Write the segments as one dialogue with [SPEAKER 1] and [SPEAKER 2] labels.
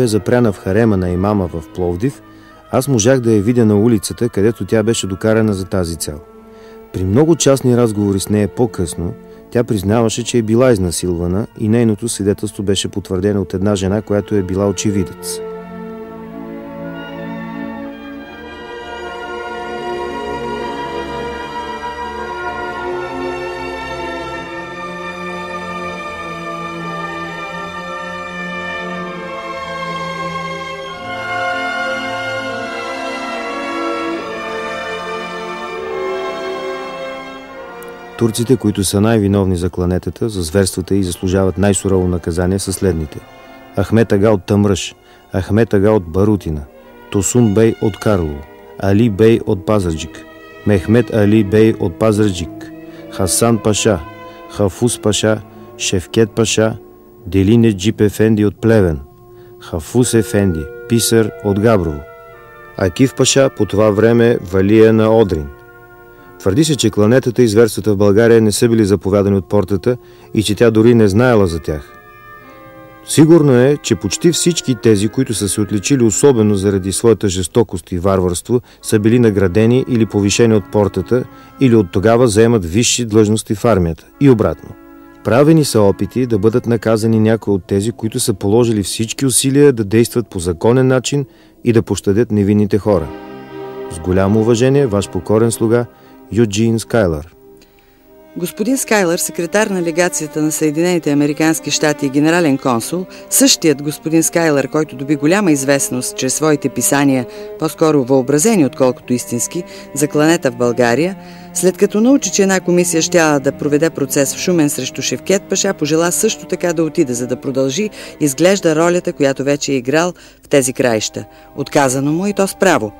[SPEAKER 1] е запряна в харема на имама в Пловдив, аз можах да я видя на улицата, където тя беше докарана за тази цел. При много частни разговори с нея по-късно, тя признаваше, че е била изнасилвана и нейното свидетелство беше потвърдено от една жена, която е била очевидец. Турците, които са най-виновни за кланетата, за зверствата и заслужават най-сурово наказание, са следните. Ахмет Ага от Тамръш, Ахмет Ага от Барутина, Тосун Бей от Карлово, Али Бей от Пазарджик, Мехмет Али Бей от Пазарджик, Хасан Паша, Хафуз Паша, Шевкет Паша, Делине Джип Ефенди от Плевен, Хафуз Ефенди, Писар от Габрово, Акив Паша по това време валия на Одрин – Твърди се, че кланетата и зверствата в България не са били заповядани от портата и че тя дори не знаела за тях. Сигурно е, че почти всички тези, които са се отличили особено заради своята жестокост и варварство, са били наградени или повишени от портата или от тогава заемат висши длъжности в армията. И обратно. Правени са опити да бъдат наказани някои от тези, които са положили всички усилия да действат по законен начин и да пощадят невинните хора. С голямо уважение, ваш покорен слуга – Юджин Скайлър.
[SPEAKER 2] Господин Скайлър, секретар на легацията на Съединените Американски щати и генерален консул, същият господин Скайлър, който доби голяма известност чрез своите писания, по-скоро въобразени отколкото истински, за кланета в България, след като научи, че една комисия щяла да проведе процес в Шумен срещу Шевкет Паша, пожела също така да отиде, за да продължи изглежда ролята, която вече е играл в тези краища. Отказано му и то справо.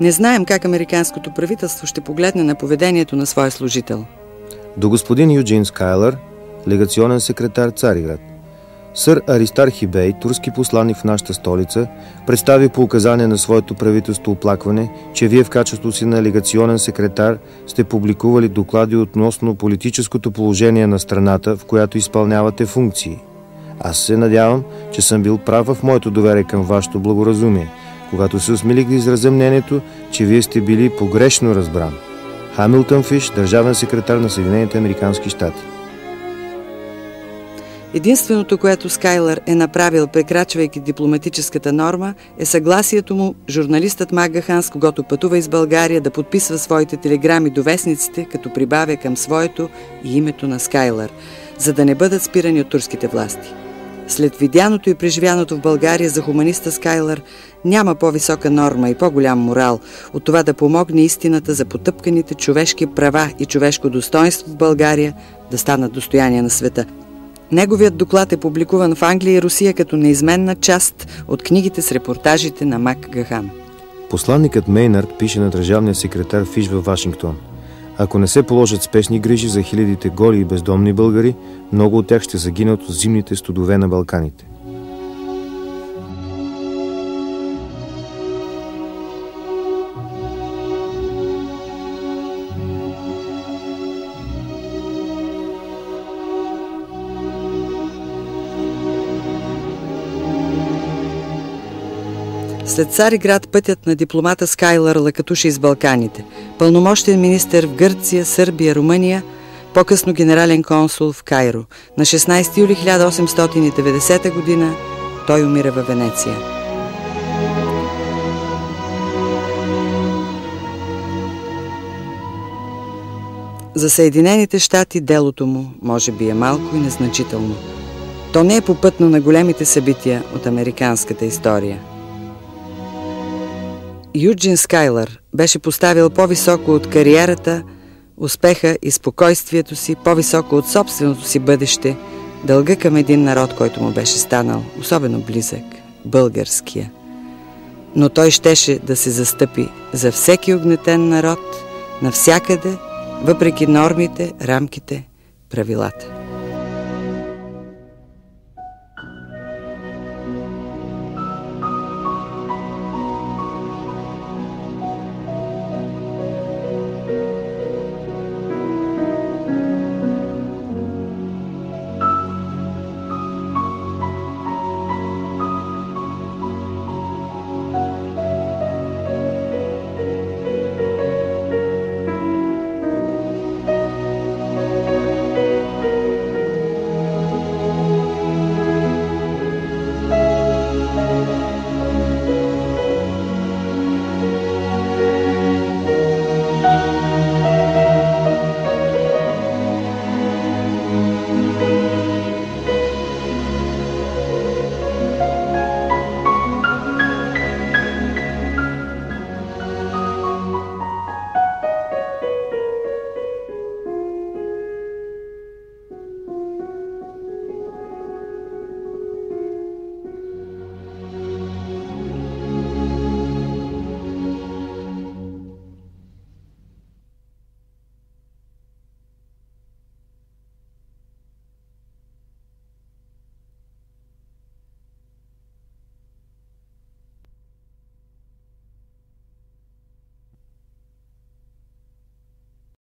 [SPEAKER 2] Не знаем как американското правителство ще погледне на поведението на своя служител.
[SPEAKER 1] До господин Юджин Скайлър, легационен секретар Цариград. Сър Аристар Хибей, турски посланник в нашата столица, представи по указание на своето правителство оплакване, че вие в качеството си на легационен секретар сте публикували доклади относно политическото положение на страната, в която изпълнявате функции. Аз се надявам, че съм бил прав в моето доверие към вашето благоразумие – когато се осмелих да изразя мнението, че вие сте били погрешно разбран. Хамилтън Фиш, държавен секретар на Съединените Американски щати.
[SPEAKER 2] Единственото, което Скайлър е направил, прекрачвайки дипломатическата норма, е съгласието му журналистът Магахан, с когото пътува из България, да подписва своите телеграми до вестниците, като прибавя към своето и името на Скайлър, за да не бъдат спирани от турските власти. След видяното и преживяното в България за хуманиста Скайлър няма по-висока норма и по-голям морал от това да помогне истината за потъпканите човешки права и човешко достоинство в България да станат достояние на света. Неговият доклад е публикуван в Англия и Русия като неизменна част от книгите с репортажите на Мак Гахан.
[SPEAKER 1] Посланникът Мейнард пише на държавния секретар Фиш във Вашингтон – ако не се положат спешни грижи за хилядите голи и бездомни българи, много от тях ще загинат от зимните студове на Балканите.
[SPEAKER 2] След Цариград пътят на дипломата Скайлър лъкатуши из Балканите. Пълномощен министр в Гърция, Сърбия, Румъния, по-късно генерален консул в Кайро. На 16 юли 1890 година той умира във Венеция. За Съединените щати делото му може би е малко и незначително. То не е попътно на големите събития от американската история – Юджин Скайлър беше поставил по-високо от кариерата, успеха и спокойствието си, по-високо от собственото си бъдеще, дълга към един народ, който му беше станал особено близък – българския. Но той щеше да се застъпи за всеки огнетен народ, навсякъде, въпреки нормите, рамките, правилата.